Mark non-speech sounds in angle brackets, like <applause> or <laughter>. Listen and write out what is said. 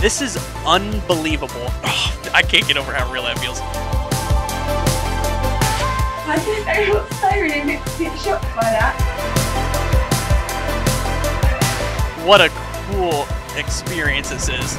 This is unbelievable. <sighs> I can't get over how real that feels. What a cool experience this is.